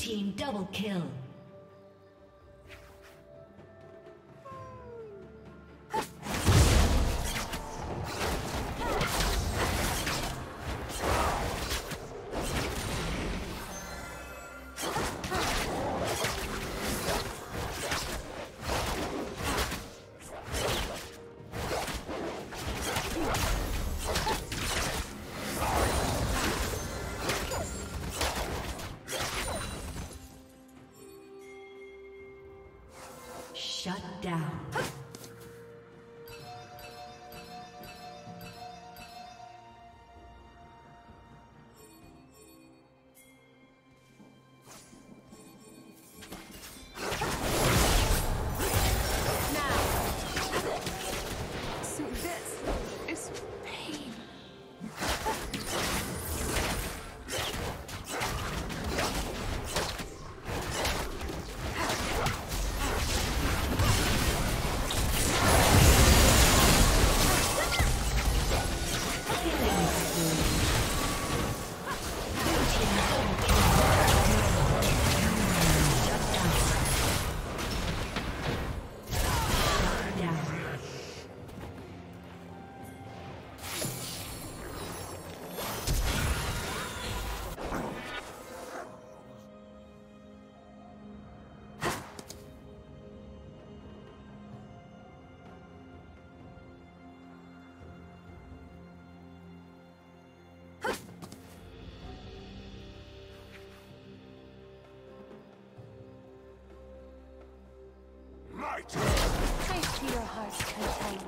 Team double kill. My turn. Your heart's content.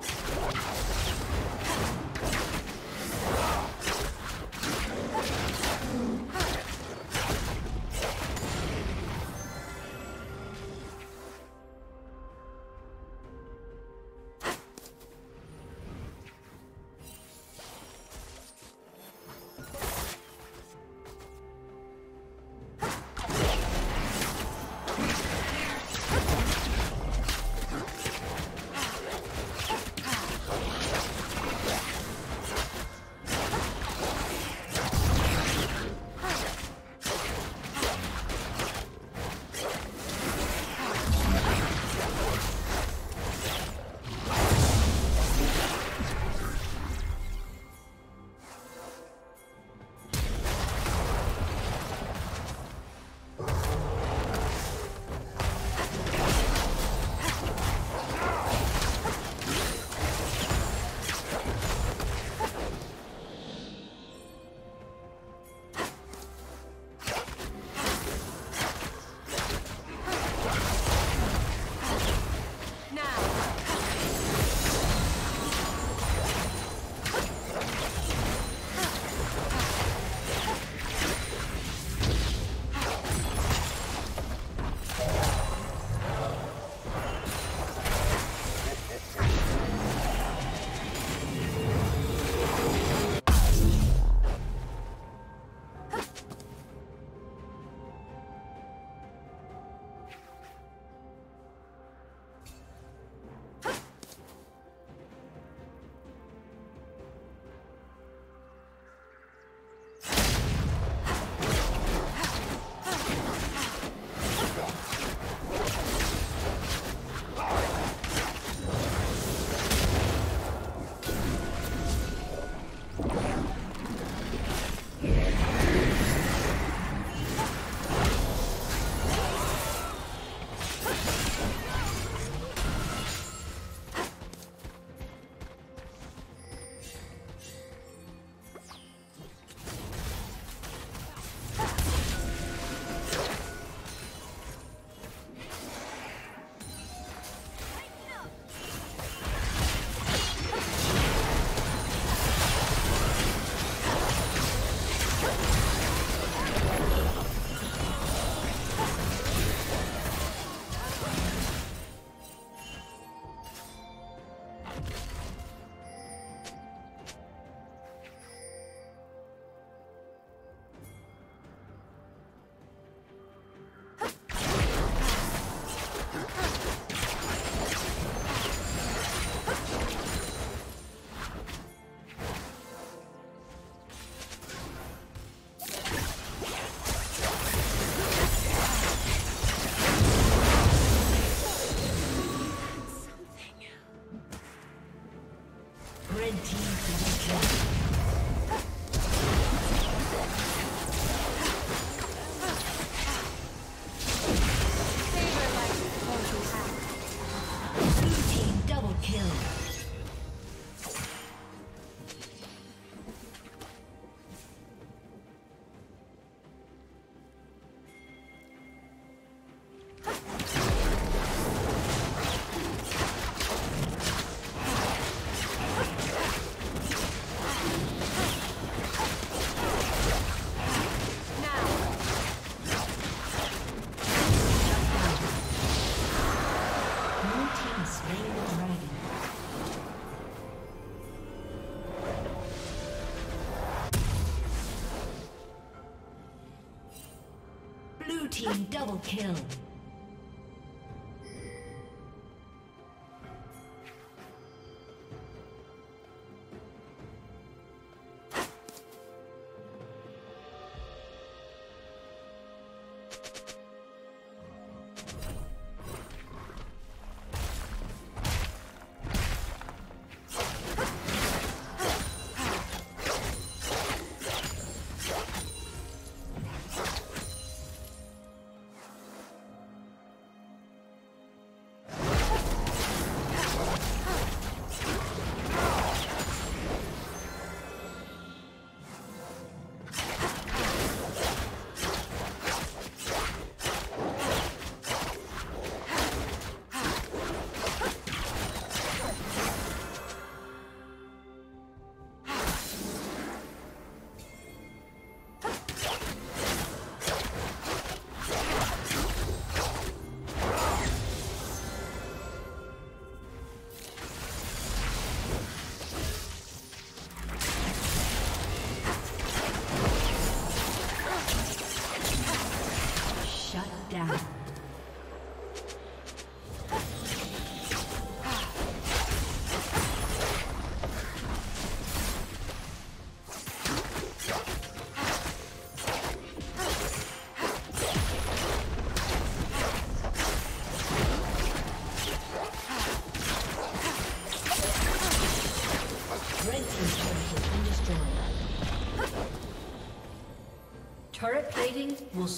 Team double kill.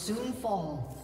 Soon fall.